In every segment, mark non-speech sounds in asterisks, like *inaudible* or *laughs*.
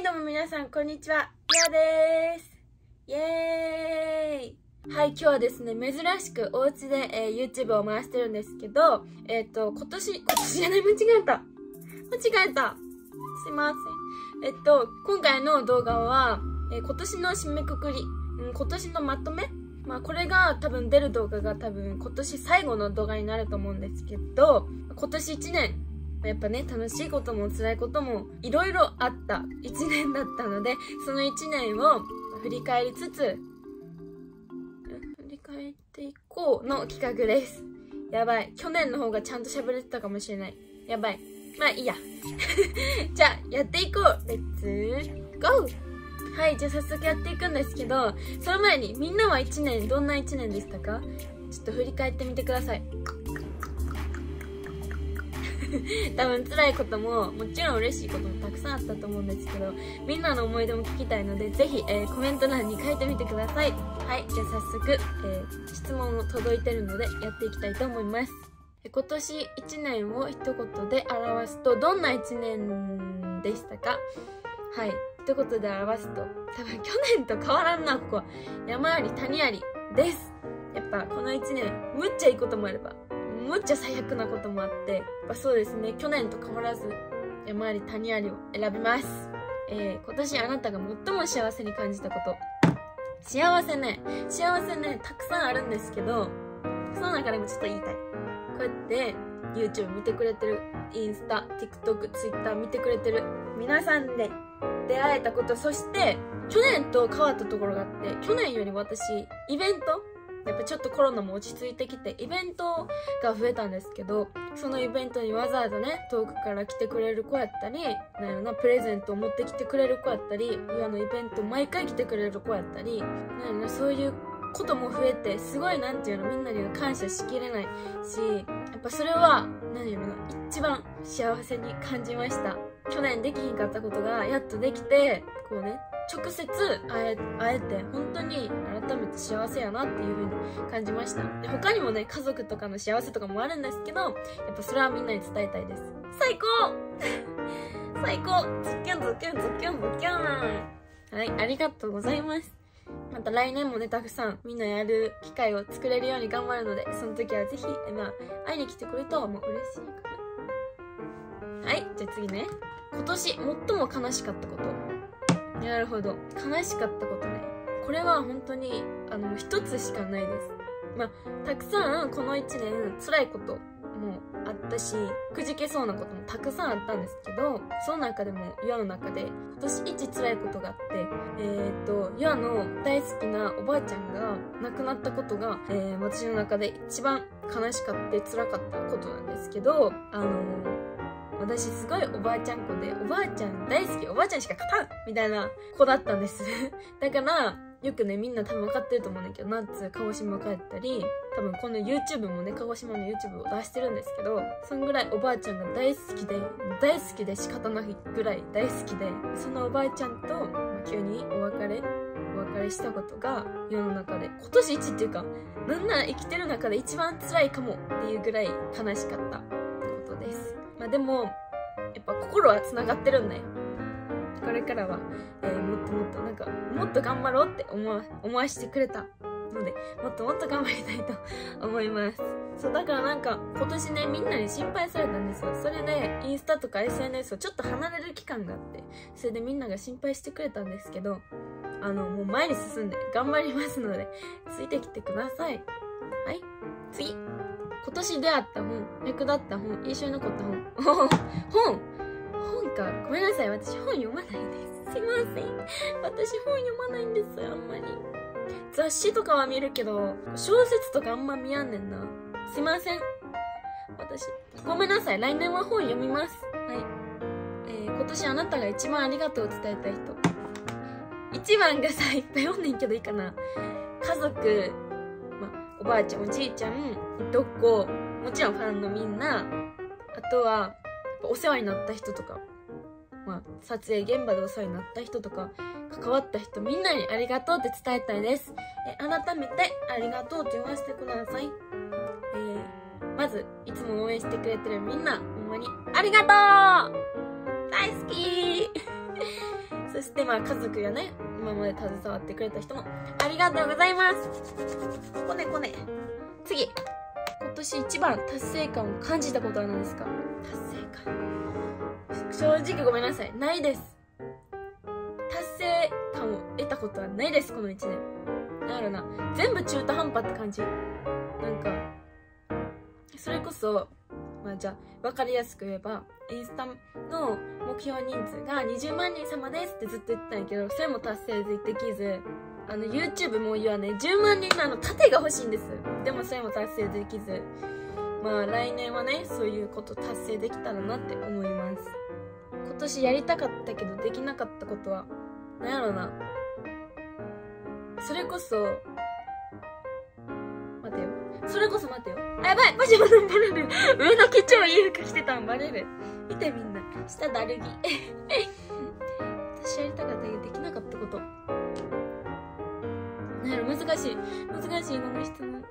はい、どうも皆さん、こんにちは。やです。イエーイはい、今日はですね、珍しくお家で、えー YouTube を回してるんですけど、えっ、と、今年、今年じゃない、間違えた。間違えた。すいません。えっと、今回の動画は、え今年の締めくくり、うん、今年のまとめ？まあ、これが多分出る動画が多分今年最後の動画になると思うんですけど、今年1年、やっぱね、楽しいことも辛いこともいろいろあった1年だったので、その1年を振り返りつつ、振り返っていこうの企画です。やばい。去年の方がちゃんと喋れてたかもしれない。やばい。まあいいや。*laughs* じゃあ、やっていこうレッツゴーはい、じゃあ早速やっていくんですけど、その前にみんなは1年、どんな1年でしたか？ちょっと振り返ってみてください。*laughs* 多分辛いことももちろん嬉しいこともたくさんあったと思うんですけどみんなの思い出も聞きたいのでぜひ、えーコメント欄に書いてみてください。はいじゃあ早速、えー質問を届いてるのでやっていきたいと思います。今年1年を一言で表すとどんな1年でしたか？はい一言で表すと多分去年と変わらんなここ。は山あり谷ありです。やっぱこの1年むっちゃいいこともあれば。むっちゃ最悪なこともあってやっぱそうですね。去年と変わらず山あり谷ありを選びます、えー今年あなたが最も幸せに感じたこと。幸せね。幸せねたくさんあるんですけどその中でもちょっと言いたい。こうやって YouTube 見てくれてるインスタ TikTok、Twitter 見てくれてる皆さんで出会えたことそして去年と変わったところがあって去年より私イベントやっぱちょっとコロナも落ち着いてきてイベントが増えたんですけどそのイベントにわざわざね遠くから来てくれる子やったりなんやろなプレゼントを持ってきてくれる子やったりあのイベント毎回来てくれる子やったりなんやろなそういうことも増えてすごいなんていうのみんなには感謝しきれないしやっぱそれは何やろな一番幸せに感じました。去年できひんかったことがやっとできてこうね直接会え会えて本当に改めて幸せやなっていう風に感じました。で他にもね家族とかの幸せとかもあるんですけどやっぱそれはみんなに伝えたいです。最高！*laughs* 最高！ズッキュンズッキュンズッキュンズッキュン！はいありがとうございます。また来年もねたくさんみんなやる機会を作れるように頑張るのでその時はぜひえまあ会いに来てくれるともう嬉しいかな。はいじゃあ次ね。今年最も悲しかったこと。なるほど。悲しかったことね。これは本当にあの一つしかないです。まあたくさんこの1年辛いこともあったしくじけそうなこともたくさんあったんですけどその中でもユアの中で今年一辛いことがあってえーっとユアの大好きなおばあちゃんが亡くなったことが、えー私の中で一番悲しかって辛かったことなんですけどあの私すごいおばあちゃん子でおばあちゃん大好きおばあちゃんしか勝たんみたいな子だったんです。*laughs* だからよくねみんな多分分かってると思うんだけどナッツ鹿児島帰ったり多分この YouTube もね鹿児島の YouTube を出してるんですけどそんぐらいおばあちゃんが大好きで大好きで仕方ないぐらい大好きでそのおばあちゃんと、急にお別れお別れしたことが世の中で今年一っていうかなんなら生きてる中で一番辛いかもっていうぐらい悲しかったことです。まあでもやっぱ心はつながってるんだよ。これからは、えーもっともっとなんかもっと頑張ろうって思わ思わしてくれたのでもっともっと頑張りたいと *laughs* 思います。そうだからなんか今年ねみんなに心配されたんですよ。それでインスタとか SNS をちょっと離れる期間があってそれでみんなが心配してくれたんですけどあのもう前に進んで頑張りますのでついてきてください。はい。次。今年出会った本役立った本印象に残った本。*laughs* 本本か。ごめんなさい。私本読まないです。すいません。私本読まないんですあんまり。雑誌とかは見るけど小説とかあんま見やんねんな。すいません。私ごめんなさい。来年は本読みます。はい、えー、今年あなたが一番ありがとうを伝えたい人。一番がさいっぱい読んねんけどいいかな。家族、おばあちゃんおじいちゃんいとこもちろんファンのみんなあとはお世話になった人とか、まあ、撮影現場でお世話になった人とか関わった人みんなにありがとうって伝えたいです。え改めてありがとうって言わせてください。えー、まずいつも応援してくれてるみんなほんまにありがとう。大好き。そ *laughs* そしてまあ家族がね今まで携わってくれた人もありがとうございます。こねこね。次。今年一番達成感を感じたことは何ですか？達成感。正直ごめんなさい。ないです。達成感を得たことはないです。この1年。なるな。全部中途半端って感じ。なんかそれこそまあじゃあ分かりやすく言えばインスタの目標人数が20万人様ですってずっと言ってたんやけどそれも達成できずあの YouTube も言わね10万人のあの盾が欲しいんです。でもそれも達成できず。まあ来年はねそういうこと達成できたらなって思います。今年やりたかったけどできなかったことは何やろな。それこそそれこそ待てよ。あやばい。パジャマのバレる上の毛超いい服着てたんバレる。見てみんな。下だるぎ。*laughs* 私やりたかったけどできなかったこと。なんやろ難しい。難しいこの。質問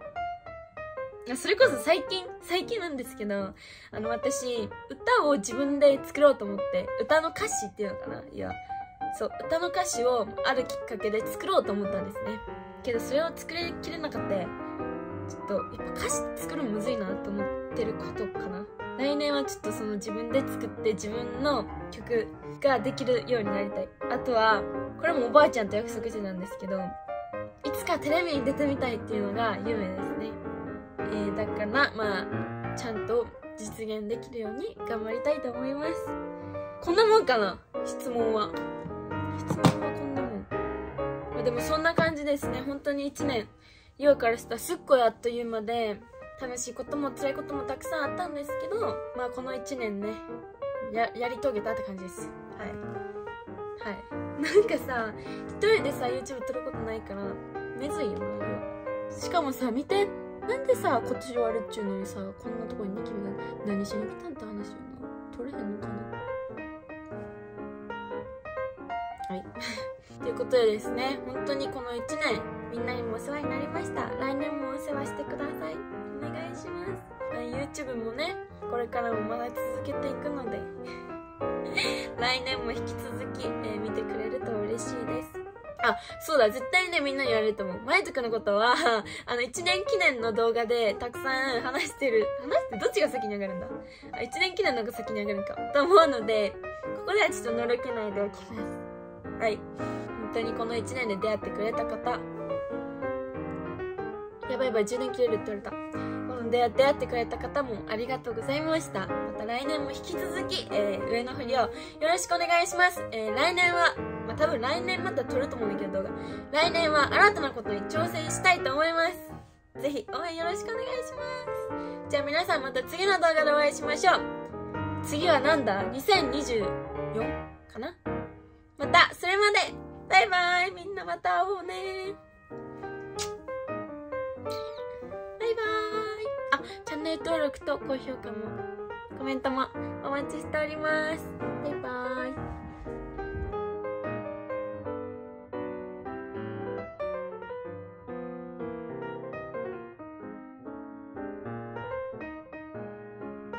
それこそ最近、最近なんですけど、あの私、歌を自分で作ろうと思って、歌の歌詞っていうのかな。いや、そう、歌の歌詞をあるきっかけで作ろうと思ったんですね。けどそれを作りきれなかった。ちょっと、やっぱ歌詞作るのむずいなと思ってることかな。来年はちょっとその自分で作って自分の曲ができるようになりたい。あとは、これもおばあちゃんと約束してたんですけど、いつかテレビに出てみたいっていうのが夢ですね。えー、だから、まあ、ちゃんと実現できるように頑張りたいと思います。こんなもんかな？質問は。質問はこんなもん。まあ、でもそんな感じですね。本当に1年、今からしたらすっごいあっという間で、楽しいことも辛いこともたくさんあったんですけど、まあこの1年ね、や、やり遂げたって感じです。はい。はい。なんかさ、一人でさ、YouTube 撮ることないから、めずいよな、しかもさ、見て。なんでさ、今年終わるっちゅうのにさ、こんなとこにニキビが何しに来たんって話よな。取れへんのかなはい。*laughs* ということでですね、本当にこの1年、みんなにもお世話になりました。来年もお世話してください。お願いします。YouTube もね、これからもまだ続けていくので *laughs* 来年も引き続き、えー、見てくれると嬉しいです。あ、そうだ、絶対ね、みんなに言われると思う。マイトくんのことは、あの、1年記念の動画でたくさん話してる。話してどっちが先に上がるんだ？あ、1年記念のが先に上がるか。と思うので、ここではちょっとのろけないでおきます。はい。本当にこの1年で出会ってくれた方。やばいやばい、10年切れるって言われた。この出会ってくれた方もありがとうございました。また来年も引き続き、えー、上の振りをよろしくお願いします。えー、来年は、まあ、多分来年また撮ると思うんだけど動画。来年は新たなことに挑戦したいと思います。ぜひ応援よろしくお願いします。じゃあ皆さんまた次の動画でお会いしましょう。次はなんだ ?2024 かな？また、それまでバイバイみんなまた会おうねネル登録と高評価もコメントもお待ちしております。バイバイ